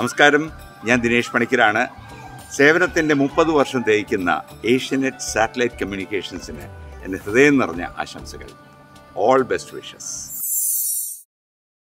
നമസ്കാരം. ഞാൻ ദിനേഷ് പണിക്കരാണ്. സേവനത്തിന്റെ മുപ്പത് വർഷം തേക്കുന്ന ഏഷ്യനെറ്റ് സാറ്റലൈറ്റ് കമ്മ്യൂണിക്കേഷൻസിന് എന്റെ ഹൃദയം നിറഞ്ഞ ആശംസകൾ. All best wishes